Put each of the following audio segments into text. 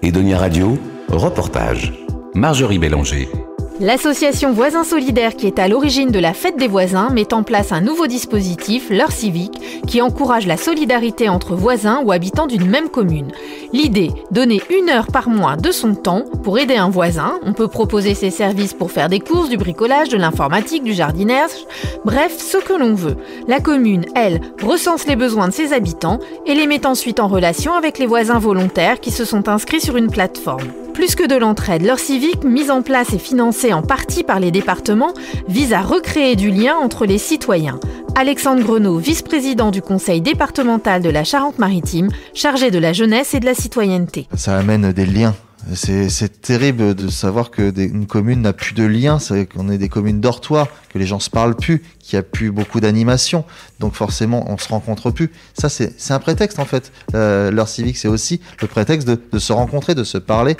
Edonia Radio, reportage. Marjorie Bélanger. L'association Voisins Solidaires qui est à l'origine de la fête des voisins met en place un nouveau dispositif, l'heure civique, qui encourage la solidarité entre voisins ou habitants d'une même commune. L'idée, donner une heure par mois de son temps pour aider un voisin. On peut proposer ses services pour faire des courses, du bricolage, de l'informatique, du jardinage, bref, ce que l'on veut. La commune, elle, recense les besoins de ses habitants et les met ensuite en relation avec les voisins volontaires qui se sont inscrits sur une plateforme. Plus que de l'entraide, l'heure civique, mise en place et financée en partie par les départements, vise à recréer du lien entre les citoyens. Alexandre Grenot, vice-président du conseil départemental de la Charente-Maritime, chargé de la jeunesse et de la citoyenneté. Ça amène des liens c'est terrible de savoir que une commune n'a plus de liens, qu'on est des communes dortoirs, que les gens se parlent plus, qu'il n'y a plus beaucoup d'animation, donc forcément on se rencontre plus. Ça c'est un prétexte en fait. Euh, L'heure civique c'est aussi le prétexte de, de, se rencontrer, de se parler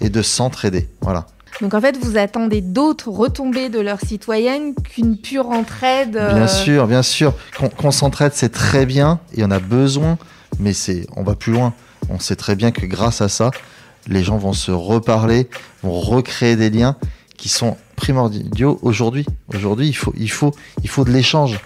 et de s'entraider. Voilà. Donc en fait, vous attendez d'autres retombées de leurs citoyennes qu'une pure entraide. Euh, bien sûr, bien sûr. Qu'on s'entraide, c'est très bien, il y en a besoin, mais c'est, on va plus loin. On sait très bien que grâce à ça, les gens vont se reparler, vont recréer des liens qui sont primordiaux aujourd'hui. Aujourd'hui, il faut, de l'échange.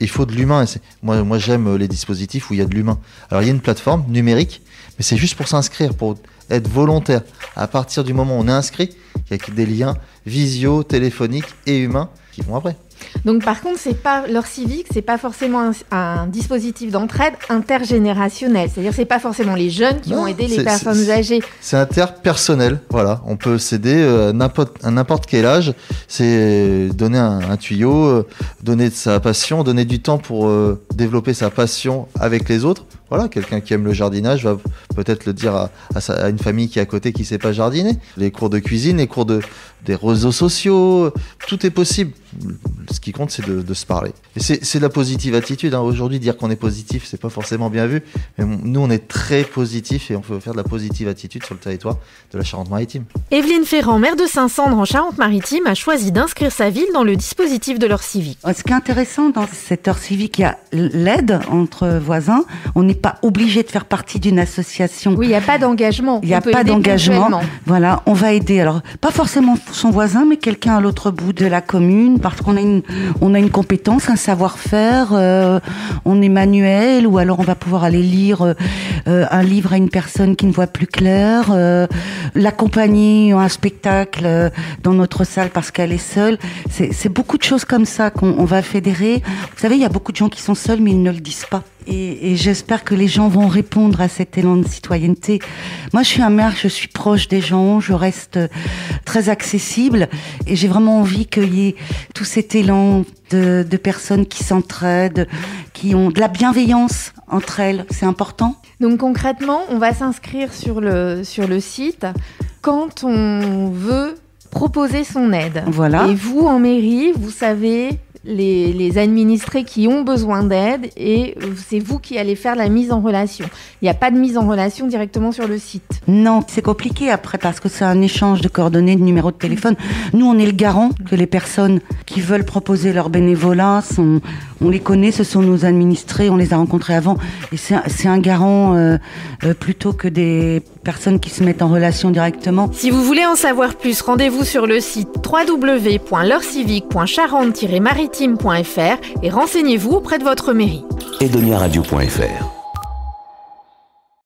Il faut de l'humain. Moi, moi j'aime les dispositifs où il y a de l'humain. Alors, il y a une plateforme numérique, mais c'est juste pour s'inscrire, pour être volontaire. À partir du moment où on est inscrit, il y a des liens visio, téléphoniques et humains qui vont après. Donc par contre, c'est pas leur civique, c'est pas forcément un, dispositif d'entraide intergénérationnel. C'est-à-dire c'est pas forcément les jeunes qui vont aider les personnes âgées. C'est interpersonnel, voilà. On peut s'aider euh, à n'importe quel âge. C'est donner un, tuyau, euh, donner de sa passion, donner du temps pour euh, développer sa passion avec les autres. Voilà, quelqu'un qui aime le jardinage va peut-être le dire à, à, une famille qui est à côté qui sait pas jardiner. Les cours de cuisine, les cours de, des réseaux sociaux, tout est possible. Ce qui compte, c'est de, se parler. Et c'est de la positive attitude. Hein. Aujourd'hui, dire qu'on est positif, c'est pas forcément bien vu. Mais nous, on est très positif et on peut faire de la positive attitude sur le territoire de la Charente-Maritime. Evelyne Ferrand, maire de Saint-Cendre en Charente-Maritime, a choisi d'inscrire sa ville dans le dispositif de l'heure civique. Ce qui est intéressant dans cette heure civique, il y a l'aide entre voisins. On n'est pas obligé de faire partie d'une association. Oui, il n'y a pas d'engagement. Il n'y a pas d'engagement. Voilà, on va aider. Alors, pas forcément son voisin, mais quelqu'un à l'autre bout de la commune, parce qu'on a une, on a une compétence, un savoir-faire, euh, on est manuel, ou alors on va pouvoir aller lire euh, un livre à une personne qui ne voit plus clair, euh, l'accompagner à un spectacle dans notre salle parce qu'elle est seule. C'est beaucoup de choses comme ça qu'on va fédérer. Vous savez, il y a beaucoup de gens qui sont seuls, mais ils ne le disent pas. Et, et j'espère que les gens vont répondre à cet élan de citoyenneté. Moi, je suis un maire, je suis proche des gens, je reste très accessible et j'ai vraiment envie qu'il y ait tout cet élan de, de personnes qui s'entraident, qui ont de la bienveillance entre elles. C'est important. Donc concrètement, on va s'inscrire sur le, sur le site quand on veut proposer son aide. Voilà. Et vous, en mairie, vous savez les, administrés qui ont besoin d'aide et c'est vous qui allez faire la mise en relation. Il n'y a pas de mise en relation directement sur le site. Non, c'est compliqué après parce que c'est un échange de coordonnées, de numéros de téléphone. Nous, on est le garant que les personnes qui veulent proposer leur bénévolat, sont, on les connaît, ce sont nos administrés, on les a rencontrés avant et c'est un garant euh, euh, plutôt que des personnes qui se mettent en relation directement. Si vous voulez en savoir plus, rendez-vous sur le site www.leurcivique.charente-maritime et renseignez-vous auprès de votre mairie.